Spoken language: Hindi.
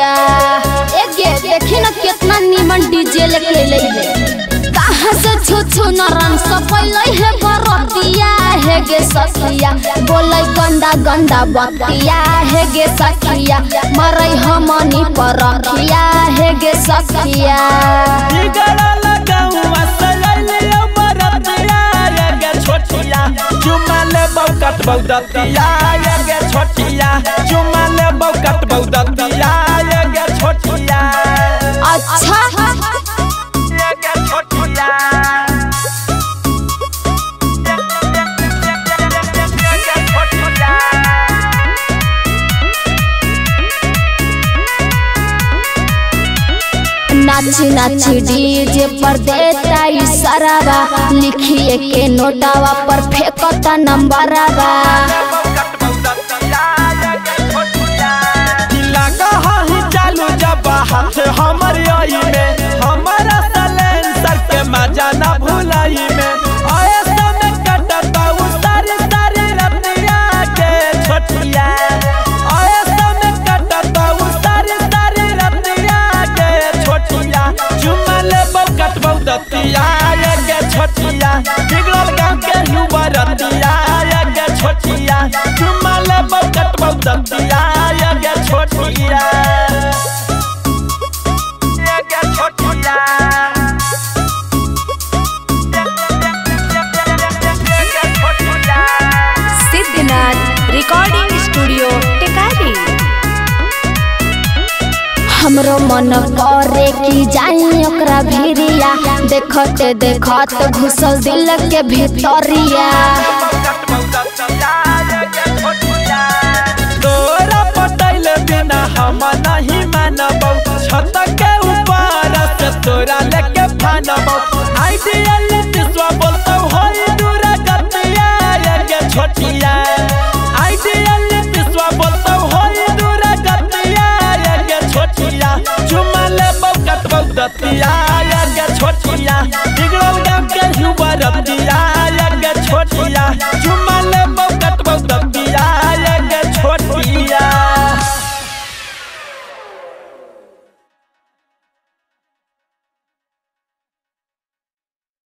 सखिया ए गे देखी ना कितना नीमन डीजे लेके ले कहाँ से छु छु नरन सफैलै है बरतिया हे गे सखिया। बोलै गंदा गंदा बतिया हे गे सखिया। मरै हमनी पर रखिया हे गे सखिया। बिगड़ा लगाऊँ ले बौदतिया ये छोटिया। चुमा ले बौकट बौदतिया। नाची नाची डीजे पर देता इशारावा लिखिए के नोटावा पर फेंकता नंबरवा हमर में। बौदतिया हमरो मन करे कि जाई ओकरा भिरिया। देखते देखत घुसल दिल के भीतरिया। छोटिया बिगड़ल